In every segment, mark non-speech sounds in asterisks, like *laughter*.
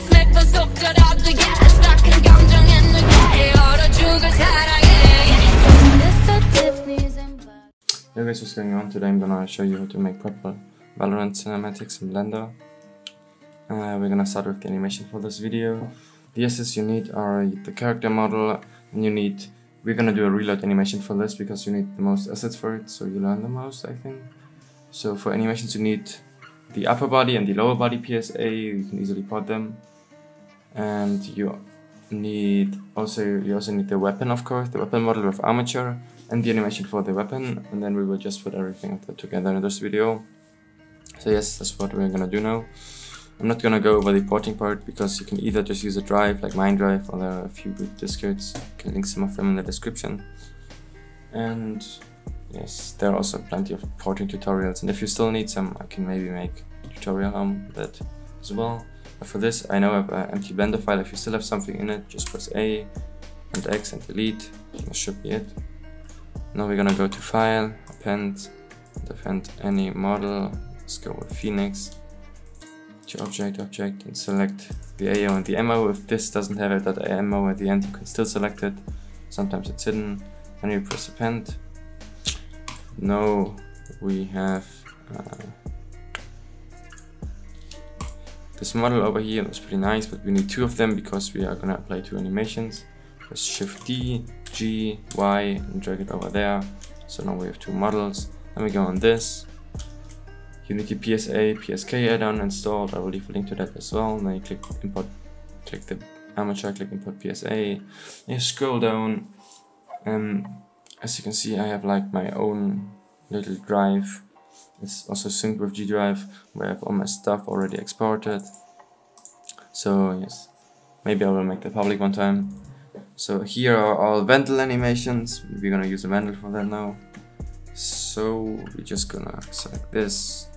스맥 속절없게 스탁한 감정엔 느껴 얼어 죽을 사랑해 Mr. Tiffany's and black Hey guys, what's going on? Today I'm gonna show you how to make proper Valorant cinematics in Blender. Uh, we're gonna start with the animation for this video. The assets you need are the character model, and you need. We're gonna do a reload animation for this because you need the most assets for it, so you learn the most, I think. So for animations, you need the upper body and the lower body PSA. You can easily port them, and you need also you also need the weapon, of course, the weapon model with armature, and the animation for the weapon, and then we will just put everything together in this video. So yes, that's what we're gonna do now. I'm not gonna go over the porting part because you can either just use a drive like mine drive or there are a few good Discords. I can link some of them in the description. And yes, there are also plenty of porting tutorials and if you still need some, I can maybe make a tutorial on that as well. But for this, I now have an empty Blender file. If you still have something in it, just press A and X and delete. That should be it. Now we're gonna go to File, Append, append any model. Let's go with Phoenix to object, object, and select the AO and the MO. If this doesn't have a that MO at the end, you can still select it. Sometimes it's hidden. Then you press append. Now we have uh, this model over here. That's pretty nice, but we need two of them because we are gonna apply two animations. Press Shift D, G, Y, and drag it over there. So now we have two models. Then we go on this, Unity PSA, PSK add-on installed. I will leave a link to that as well. Then you click import, click the armature, click import PSA. You scroll down. Um, as you can see, I have like my own little drive. It's also synced with G Drive, where I have all my stuff already exported. So yes, maybe I will make that public one time. So here are all Vandal animations. We're gonna use a Vandal for that now. So we're just gonna select this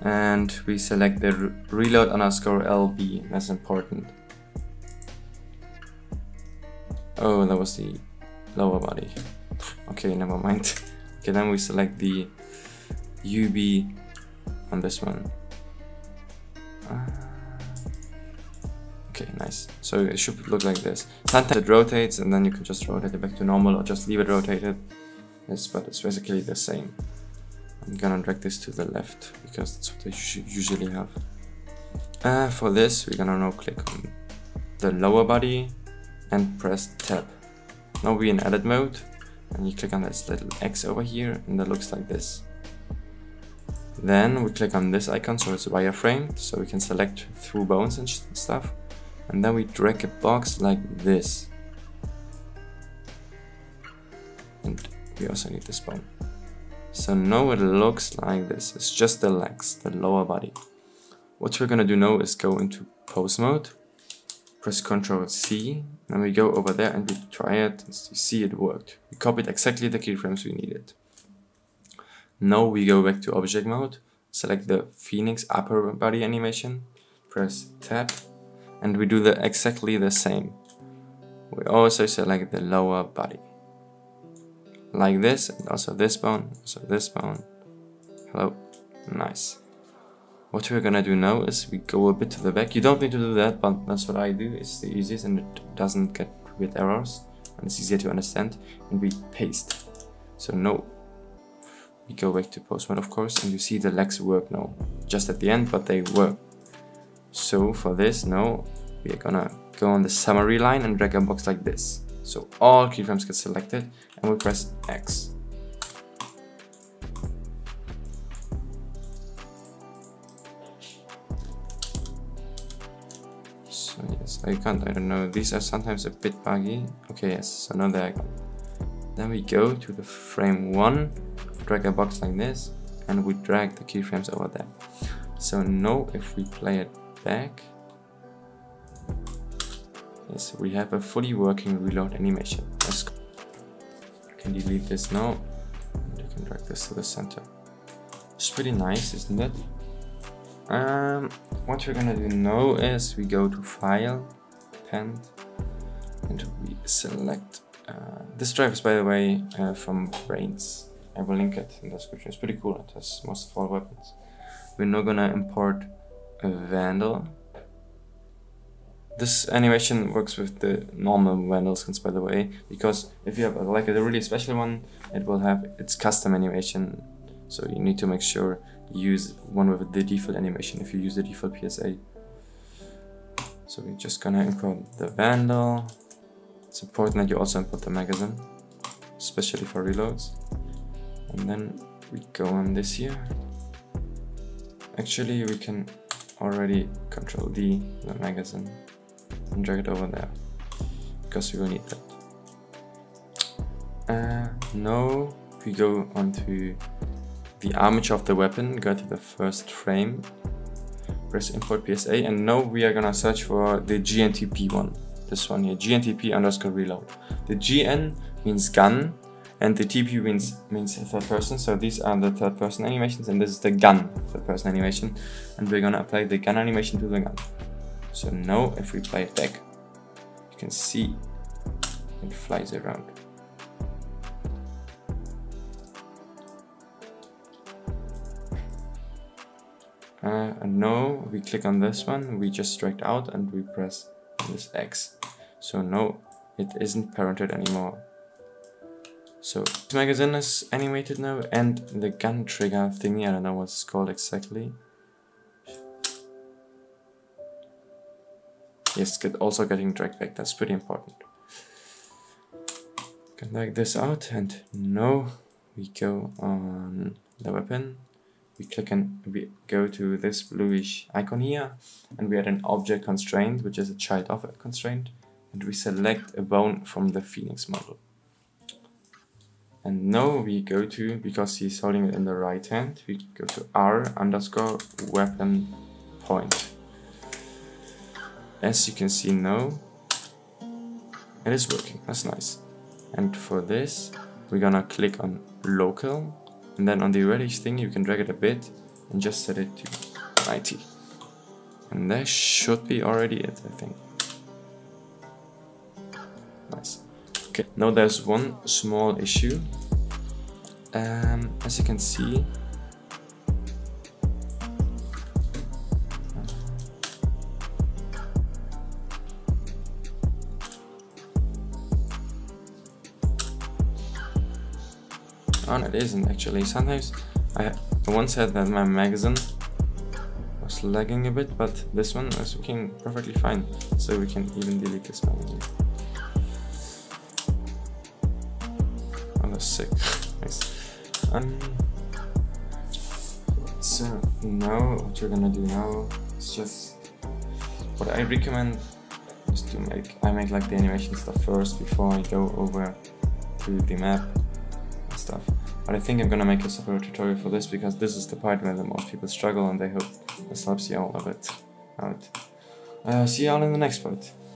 and we select the re reload underscore LB, that's important. Oh, that was the lower body. Okay, never mind. *laughs* Okay, then we select the UB on this one. Uh, okay, nice. So it should look like this. Sometimes it rotates and then you can just rotate it back to normal or just leave it rotated. Yes, but it's basically the same. I'm gonna drag this to the left because that's what I usually have. Uh, for this, we're gonna now click on the lower body and press tab. Now we're in edit mode and you click on this little X over here and that looks like this. Then we click on this icon so it's wireframed so we can select through bones and stuff. And then we drag a box like this. And we also need this bone. So now it looks like this. It's just the legs, the lower body. What we're gonna do now is go into pose mode, press Ctrl C, and we go over there and we try it and see it worked. We copied exactly the keyframes we needed. Now we go back to object mode, select the Phoenix upper body animation, press tab, and we do the exactly the same. We also select the lower body like this and also this bone so this bone hello nice what we're gonna do now is we go a bit to the back. You don't need to do that but that's what I do. It's the easiest and it doesn't get weird errors and it's easier to understand. And we paste. So no. We go back to pose mode of course and you see the legs work now just at the end but they work so for this now we are gonna go on the summary line and drag a box like this. So all keyframes get selected and we press X. So yes, I can't, I don't know, these are sometimes a bit buggy. Okay, yes, so now there I. Then we go to the frame 1, drag a box like this, and we drag the keyframes over there. So now if we play it back, Yes, we have a fully working reload animation. Let's go. You can delete this now. And you can drag this to the center. It's pretty nice, isn't it? Um, what we're gonna do now is we go to File, Append, and we select. Uh, this drive is, by the way, uh, from brainez. I will link it in the description. It's pretty cool. It has most of all weapons. We're now gonna import a Vandal this animation works with the normal Vandal skins by the way, because if you have like a really special one, it will have its custom animation. So you need to make sure use one with the default animation if you use the default PSA. So we're just gonna import the Vandal. It's important that you also import the magazine, especially for reloads. And then we go on this here. Actually, we can already control D the magazine and drag it over there because we will need that. Uh, now we go onto the armature of the weapon, go to the first frame, press import PSA, and now we are gonna search for the GNTP one. This one here, GNTP underscore reload. The GN means gun, and the TP means means third person. So these are the third person animations, and this is the gun third person animation, and we're gonna apply the gun animation to the gun. So now if we play it back, you can see it flies around. Uh, and now we click on this one, we just drag out and we press this X. So no, it isn't parented anymore. So this magazine is animated now and the gun trigger thingy, I don't know what it's called exactly. Yes, get also getting dragged back, that's pretty important. Can drag this out and now we go on the weapon we click and we go to this bluish icon here and we add an object constraint which is a child of a constraint and we select a bone from the phoenix model. And now we go to because he's holding it in the right hand we go to r underscore weapon point. As you can see now it is working. That's nice. And for this we're gonna click on local and then on the reddish thing you can drag it a bit and just set it to 90 and that should be already it I think. Nice. Okay now there's one small issue. Um, as you can see Oh, it isn't actually. Sometimes I once had that my magazine was lagging a bit, but this one is working perfectly fine. So we can even delete this magazine. Oh, that's sick. *laughs* nice. Um, so now what you're gonna do now is just what I recommend is to make I make like the animation stuff first before I go over to the map stuff. But I think I'm gonna make a separate tutorial for this because this is the part where the most people struggle and I hope this helps you all a bit out. Uh, see you all in the next part.